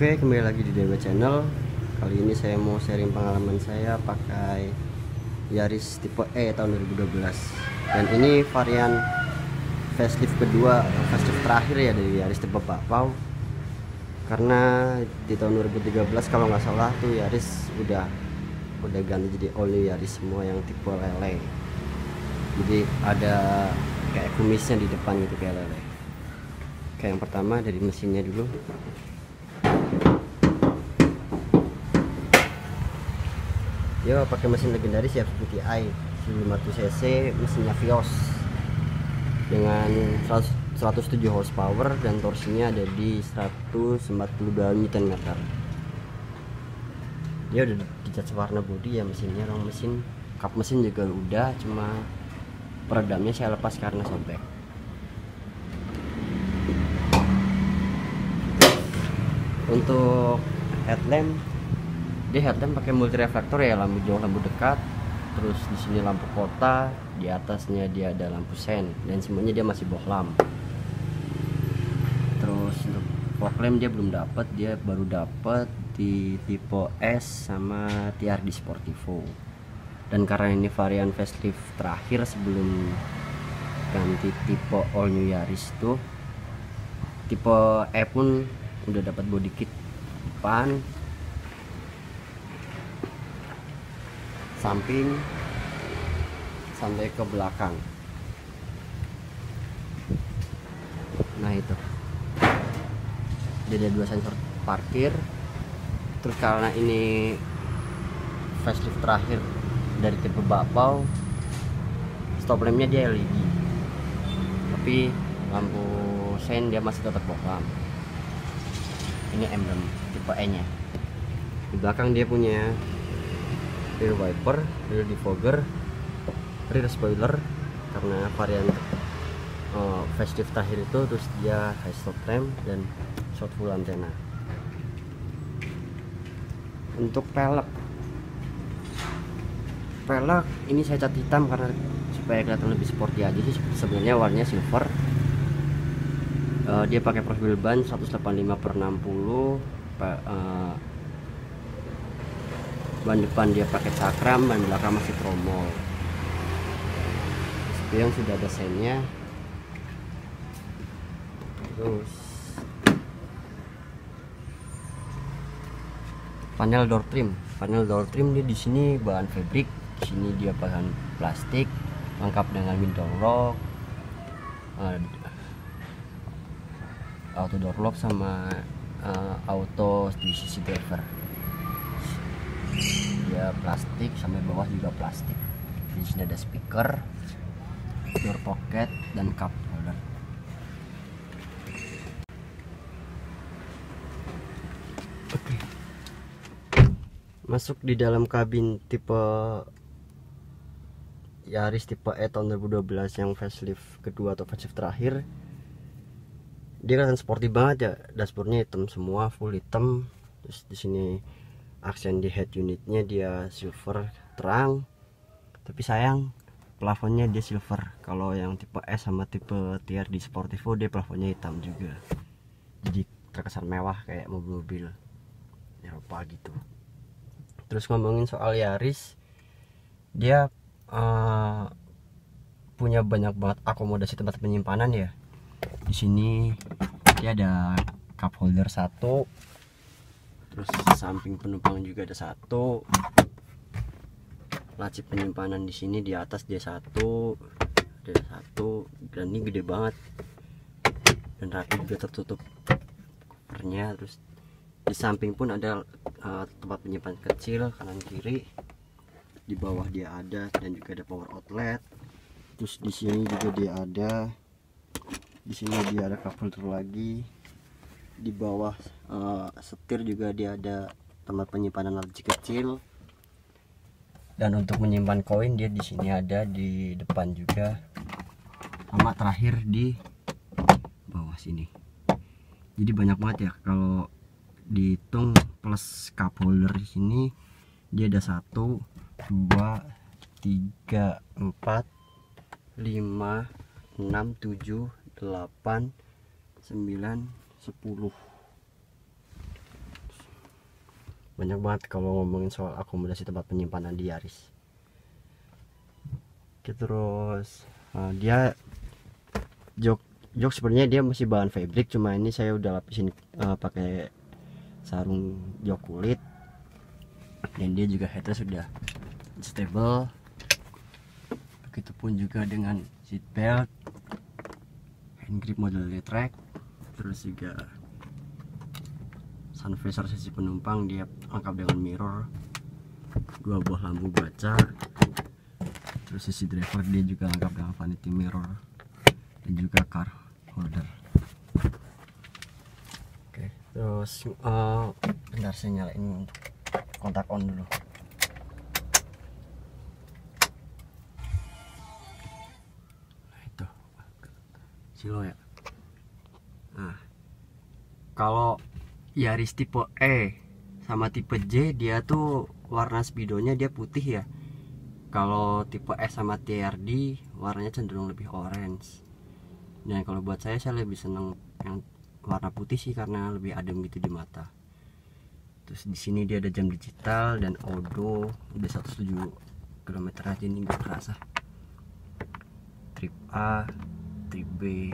Oke, kembali lagi di Dewa Channel. Kali ini saya mau sharing pengalaman saya pakai Yaris tipe E tahun 2012. Dan ini varian facelift kedua facelift terakhir ya dari Yaris tipe Bakpao. Karena di tahun 2013 kalau nggak salah tuh Yaris udah udah ganti jadi new Yaris semua yang tipe lele. Jadi ada kayak kumisnya di depan gitu kayak lele. Kayak yang pertama dari mesinnya dulu. Dia pakai mesin legendaris ya VTI 900 cc mesinnya Vios. Dengan 100, 107 horsepower dan torsinya ada di 142 Nm dia udah dicat warna bodi ya mesinnya rong mesin. Kap mesin juga udah cuma peredamnya saya lepas karena sobek. Untuk headlamp dia headlamp pakai multi reflektor ya lampu jauh lampu dekat. Terus di sini lampu kota di atasnya dia ada lampu sen dan semuanya dia masih bohlam terus untuk fog lamp dia belum dapat dia baru dapat di tipe S sama TRD Sportivo. Dan karena ini varian facelift terakhir sebelum ganti tipe all new Yaris tuh tipe E pun udah dapat body kit depan samping sampai ke belakang. Nah itu. Jadi dua sensor parkir. Terus karena ini facelift terakhir dari tipe Bakpao stop lampnya dia LED tapi lampu sen dia masih tetap bohlam ini emblem tipe E nya di belakang dia punya rear wiper, rear defogger, rear spoiler karena varian uh, facelift terakhir itu terus dia high stop lamp dan short full antena untuk pelek. Pelek ini saya cat hitam karena supaya kelihatan lebih sporty aja sih. Sebenarnya warnanya silver. Uh, dia pakai profil ban 185 per 60 uh, ban depan dia pakai cakram ban belakang masih tromol yang sudah ada sennya. Terus. Panel door trim. Panel door trim dia di sini bahan fabric di sini dia bahan plastik lengkap dengan window lock auto door lock sama uh, auto di sisi driver dia plastik sampai bawah juga plastik. Di sini ada speaker door pocket dan cup holder. Oke. Masuk di dalam kabin tipe Yaris tipe E tahun 2012 yang facelift kedua atau facelift terakhir. Dia kan sporty banget ya. Dashboardnya hitam semua full hitam. Terus di sini aksen di head unitnya dia silver terang. Tapi sayang plafonnya dia silver. Kalau yang tipe S sama tipe tier di Sportivo dia plafonnya hitam juga. Jadi terkesan mewah kayak mobil-mobil Eropa gitu. Terus ngomongin soal Yaris dia uh, punya banyak banget akomodasi tempat penyimpanan ya. Di sini dia ada cup holder satu terus samping penumpang juga ada satu. Laci penyimpanan di sini di atas dia satu ada satu dan ini gede banget. Dan rapi juga tertutup covernya terus di samping pun ada uh, tempat penyimpan kecil kanan kiri. Di bawah dia ada dan juga ada power outlet. Terus di sini juga dia ada. Di sini dia ada holder lagi di bawah uh, setir juga dia ada tempat penyimpanan laci kecil. Dan untuk menyimpan koin dia di sini ada di depan juga. Sama terakhir di bawah sini. Jadi banyak banget ya kalau dihitung plus cup holder di sini dia ada satu dua tiga empat lima enam tujuh delapan sembilan 10 banyak banget kalau ngomongin soal akomodasi tempat penyimpanan di Yaris Oke, terus uh, dia jok jok sebenarnya dia masih bahan fabric cuma ini saya udah lapisin uh, pakai sarung jok kulit. Dan dia juga headrest sudah stable. Begitupun juga dengan seat belt hand grip model track terus juga sun visor sisi penumpang dia lengkap dengan mirror. Dua buah lampu baca. Terus sisi driver dia juga lengkap dengan vanity mirror dan juga car holder. Oke terus uh, bentar saya nyalain untuk kontak on dulu. Nah itu. Silo ya kalau Yaris tipe E sama tipe J dia tuh warna speedonya dia putih ya. Kalau tipe S sama TRD warnanya cenderung lebih orange. Nah kalau buat saya saya lebih seneng yang warna putih sih karena lebih adem gitu di mata. Terus di sini dia ada jam digital dan odo udah 107 km aja ini nggak kerasa. Trip A trip B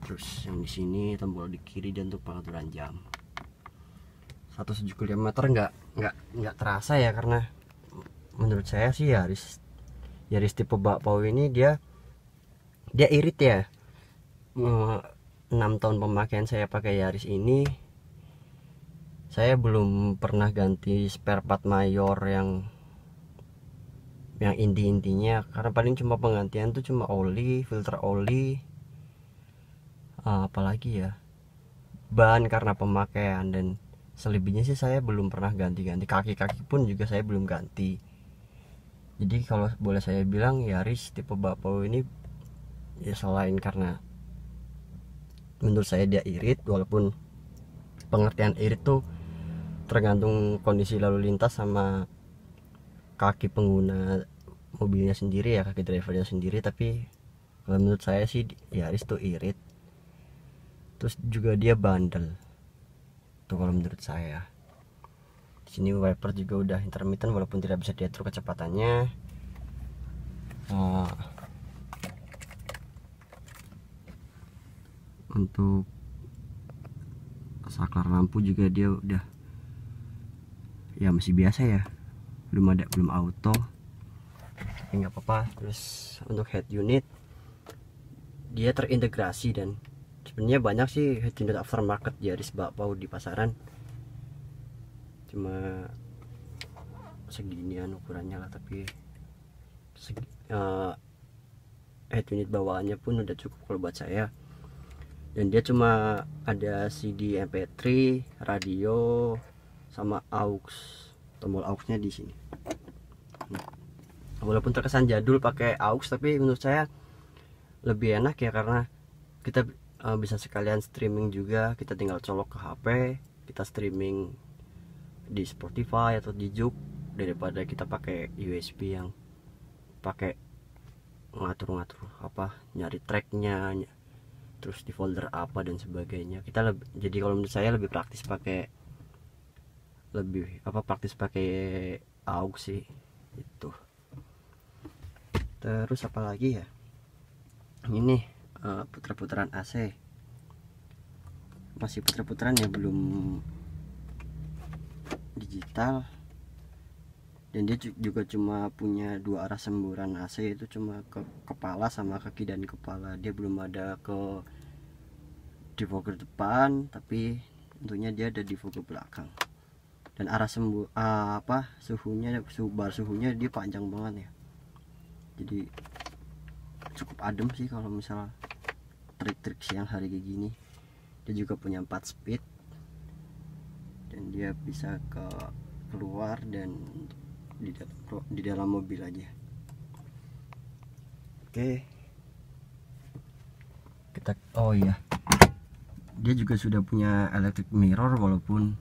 terus yang di sini tombol di kiri dan untuk pengaturan jam. 107 km nggak nggak nggak terasa ya karena menurut saya sih Yaris Yaris tipe bakpao ini dia dia irit ya. 6 tahun pemakaian saya pakai Yaris ini saya belum pernah ganti spare part mayor yang yang inti-intinya. Karena paling cuma penggantian tuh cuma oli filter oli uh, apalagi ya ban karena pemakaian dan selebihnya sih saya belum pernah ganti-ganti. Kaki-kaki pun juga saya belum ganti. Jadi kalau boleh saya bilang Yaris tipe Bapau ini ya selain karena menurut saya dia irit walaupun pengertian irit tuh tergantung kondisi lalu lintas sama kaki pengguna mobilnya sendiri ya kaki drivernya sendiri. Tapi kalau menurut saya sih Yaris tuh irit terus juga dia bandel. Tuh kalau menurut saya. Di sini wiper juga udah intermittent walaupun tidak bisa diatur kecepatannya. Uh, untuk saklar lampu juga dia udah ya masih biasa ya. Belum ada belum auto. Tapi nggak apa-apa. Terus untuk head unit dia terintegrasi dan sebenarnya banyak sih unit aftermarket Yaris bakpao di pasaran. Cuma seginian ukurannya lah tapi segi, uh, head unit bawaannya pun udah cukup kalau buat saya. Dan dia cuma ada CD MP3 radio sama aux. Tombol auxnya di sini. Nah, walaupun terkesan jadul pakai aux tapi menurut saya lebih enak ya karena kita uh, bisa sekalian streaming juga. Kita tinggal colok ke HP kita streaming di Spotify atau di Juk daripada kita pakai USB yang pakai ngatur-ngatur apa nyari tracknya terus di folder apa dan sebagainya. Kita lebih, jadi kalau menurut saya lebih praktis pakai lebih apa praktis pakai aux sih itu terus apa lagi ya? Ini uh, putar-putaran AC masih putar-putaran ya belum digital. Dan dia juga cuma punya dua arah semburan AC itu cuma ke kepala sama kaki dan kepala. Dia belum ada ke defogger depan tapi tentunya dia ada defogger belakang. Dan arah sembuh uh, apa suhunya suhu bar suhunya dia panjang banget ya. Jadi cukup adem sih kalau misal trik-trik siang hari kayak gini. Dia juga punya 4 speed. Dan dia bisa ke keluar dan di, di dalam mobil aja. Oke. Kita oh iya. Dia juga sudah punya electric mirror walaupun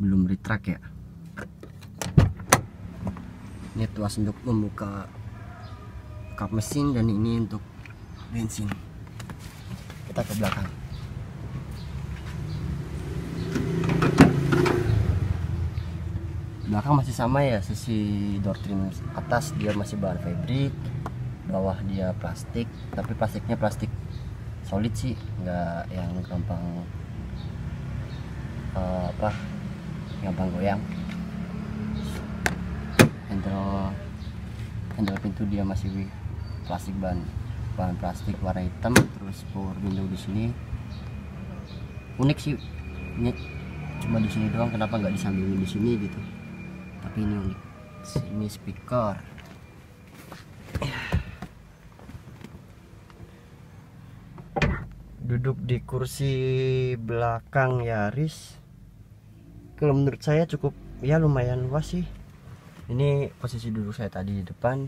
belum retract ya. Ini tuas untuk membuka kap mesin dan ini untuk bensin kita ke belakang. Belakang masih sama ya sisi door trim atas dia masih bahan fabric bawah dia plastik tapi plastiknya plastik solid sih nggak yang gampang uh, apa gampang goyang. Handle handle pintu dia masih plastik bahan bahan plastik warna hitam terus power window di sini. Unik sih. Ini cuma di sini doang kenapa nggak disambungin di sini gitu? Tapi ini unik. Ini speaker. Duduk di kursi belakang Yaris. Kalau menurut saya cukup ya lumayan luas sih. Ini posisi duduk saya tadi di depan.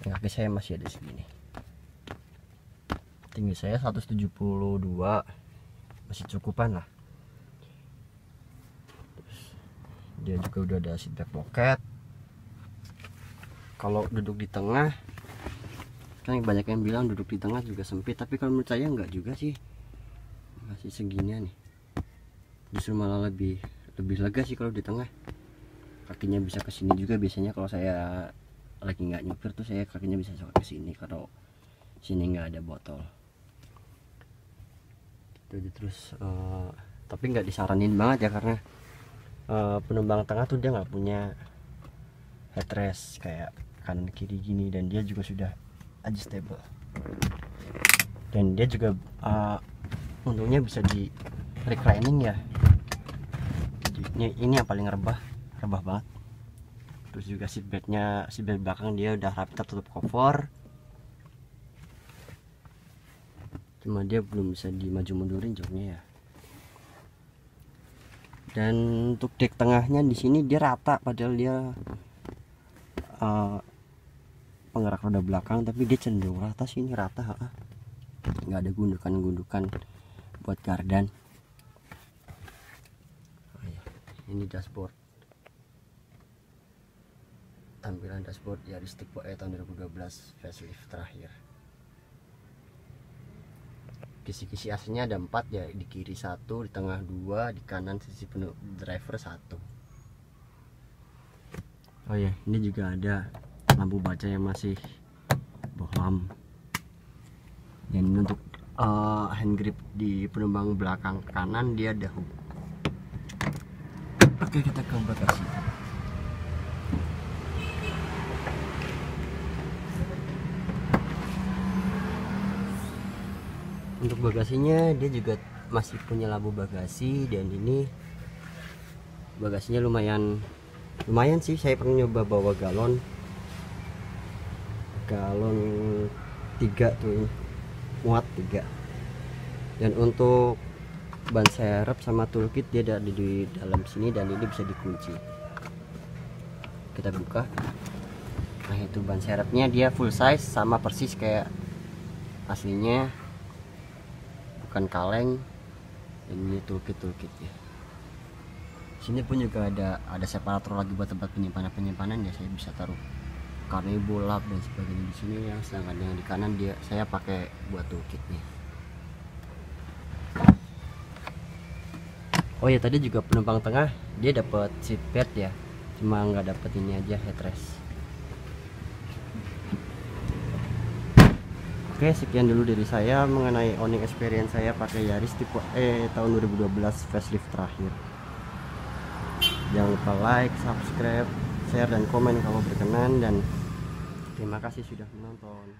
Kaki saya masih ada segini tinggi saya 172 masih cukupan lah. Terus, dia juga udah ada seat back pocket. Kalau duduk di tengah kan banyak yang bilang duduk di tengah juga sempit tapi kalau menurut saya enggak juga sih. Masih seginian nih. Justru malah lebih lebih lega sih kalau di tengah. Kakinya bisa ke sini juga biasanya kalau saya lagi nggak nyupir tuh saya kakinya bisa ke sini kalau sini nggak ada botol itu terus uh, tapi nggak disaranin banget ya karena uh, penumpang tengah tuh dia nggak punya headrest kayak kanan kiri gini dan dia juga sudah adjustable. Dan dia juga uh, untungnya bisa di reclining ya. Ini, ini yang paling rebah rebah banget. Terus juga seatbeltnya seatbelt belakang dia udah rapi tertutup cover cuma dia belum bisa dimaju mundurin joknya ya. Dan untuk dek tengahnya di sini dia rata padahal dia uh, penggerak roda belakang tapi dia cenderung rata sih ini rata nggak ada gundukan-gundukan buat gardan. Oh, iya. ini dashboard. Tampilan dashboard Yaris Tipe E tahun 2012 facelift terakhir kisi-kisi aslinya ada empat ya di kiri satu di tengah dua di kanan sisi penuh driver satu. Oh ya ini juga ada lampu baca yang masih bohlam. Dan untuk uh, hand grip di penumpang belakang kanan dia ada hook. Oke kita ke bagasi untuk bagasinya dia juga masih punya lampu bagasi dan ini bagasinya lumayan lumayan sih. Saya pernah nyoba bawa galon. Galon tiga tuh muat tiga. Dan untuk ban serep sama toolkit dia ada di dalam sini dan ini bisa dikunci. Kita buka. Nah itu ban serepnya dia full size sama persis kayak aslinya bukan kaleng ini toolkit toolkitnya sini pun juga ada ada separator lagi buat tempat penyimpanan penyimpanan ya. Saya bisa taruh karnibul lap dan sebagainya di sini yang sedangkan yang di kanan dia saya pakai buat toolkitnya oh ya tadi juga penumpang tengah dia dapat seat belt ya. Cuma nggak dapat ini aja headrest Oke sekian dulu dari saya mengenai owning experience saya pakai Yaris tipe E tahun 2012 facelift terakhir. Jangan lupa like, subscribe, share dan komen kalau berkenan. Dan terima kasih sudah menonton